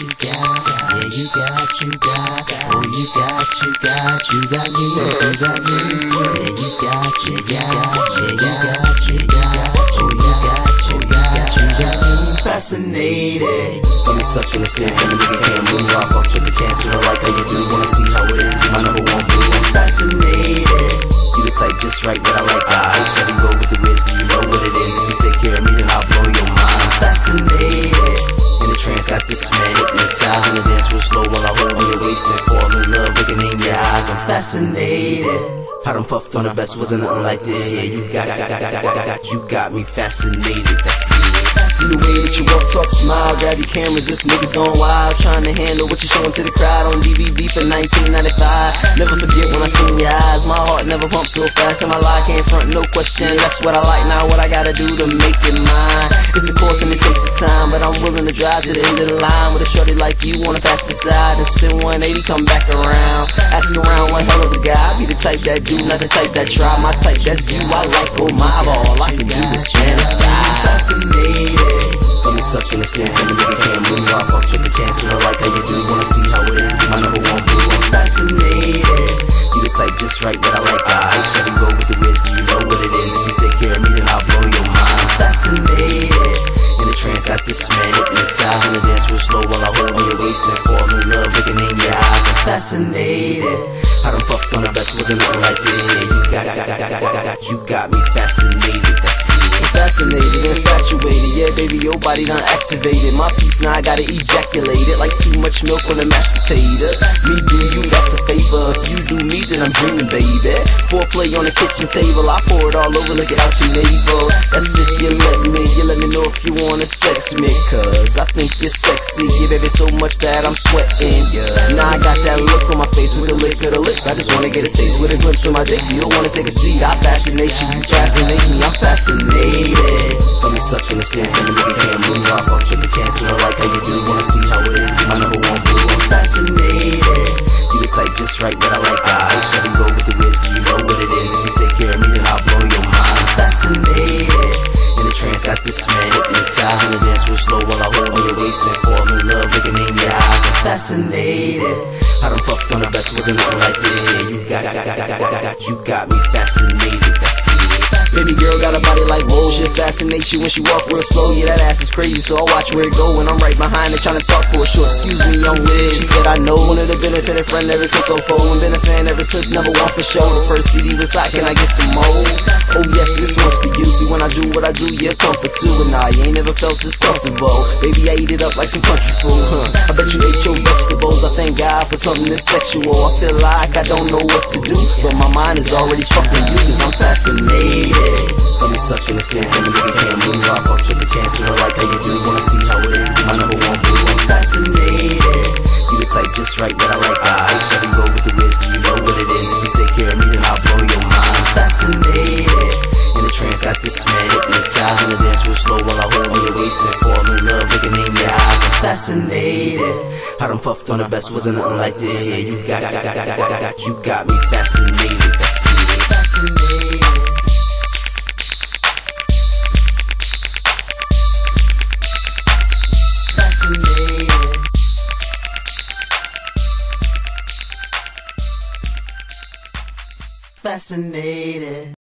you got, yeah, you got, you got, oh, you got, you got, you got me, you got me, yeah, you got, you got, yeah, you got, you got, you got, you got, you got me fascinated. Got me stuck in the stands, and the nigga can't move. I fuck with the chance, and I like how you do. Wanna see how it is, my number one boo. I'm Fascinated. You the type just right, but I like the eyes. Shut go with the risk, you know what it is. If you take care of me, then I'll blow your mind. Fascinated. In the trance, got this man hypnotized. In the dance real slow while I hold on your waist and fall in love, looking in your eyes. I'm Fascinated. I done puffed on the best, wasn't nothing like this. Yeah, you got, got, got, got, got, got, you got me fascinated. That's it. See the way that you walk, talk, smile, grab your cameras. This nigga's going wild, trying to handle what you're showing to the crowd on DVD for 1995. Never never pumped so fast, and my life can't front, no question. That's what I like now. What I gotta do to make it mine. It's a course and it takes time, but I'm willing to drive to the end of the line with a shorty like you. Wanna pass the side and spin 180, come back around. Ask around one hell of a guy. Be the type that do, not the type that try. My type that's you. I like oh my all I can do is genocide. Fascinated. Got me stuck in the stands, and the nigga can't move. I fuck with the chance, and I like how you do. Wanna see how it is, my number one boo. I'm Fascinated. Type uh, just right, but I like the eyes. Shut go with the risk, you know what it is. If you take care of me, then I'll blow your mind. Fascinated. In the trance, got this man hypnotized. In the dance real slow while I hold on your waist and fall in love, looking in your eyes. I'm Fascinated. I done puffed on the best, wasn't nothing like this. You got, got, got, you got me fascinated. That's it. Fascinated, infatuated, yeah, baby, your body done activated. My piece now I gotta ejaculate it like too much milk on the mashed potatoes. Me do you, that's a you me, I'm dreaming, baby. Foreplay on the kitchen table, I pour it all over, look it out your navel. That's if you let me, you let me know if you wanna sex me, cause I think you're sexy. Yeah, baby, so much that I'm sweating. Now I got that look on my face with the lick of the lips. I just wanna get a taste with a glimpse of my dick. You don't wanna take a seat, I fascinate you, you fascinate me, I'm fascinated. Got me stuck in the stands, and the nigga can't move. I the just right, I like the eyes. Shut go with the risk, you know what it is. If you take care of me, then I'll blow your mind. Fascinated. In the trance, got this man hypnotized. In the dance real slow while I hold on your waist and fall in love, with looking in your eyes. I'm Fascinated. I done puffed on the best, wasn't nothing like this. You got, got, got, got, got, got, you got me fascinated. That's it. Baby girl got a body like Rose, shit fascinates you when she walk real slow. Yeah, that ass is crazy, so I watch where it go. And I'm right behind it, trying to talk for a short. Excuse me, young Liz. She said I know one of the benefited friend ever since 04 and been a fan ever since Never one for show. The first CD was hot, can I get some more? Oh yes, this one's for you. See when I do what I do, yeah, comfort too. And I ain't never felt this comfortable. Baby, I eat it up like some country food, huh? I bet you ate your vegetables. I thank God for something that's sexual. I feel like I don't know what to do, but my mind is already fucking you, cause I'm fascinated. Got me stuck in the stands, and the nigga can't move. I fuck with the chance, and I like how you do. Wanna see how it is, my number one boo. I'm Fascinated. You the type just right, but I like the eyes. Shut go with the risk, you know what it is. If you take care of me, then I'll blow your mind. Fascinated. In the trance, got this man hypnotized. In the dance real slow while I hold on your waist and fall in love, looking in your eyes. I'm Fascinated. I done puffed on the best, wasn't nothing like this. Yeah, you got, got, got, got, got, got, you got me. Fascinated. Fascinated. Fascinated.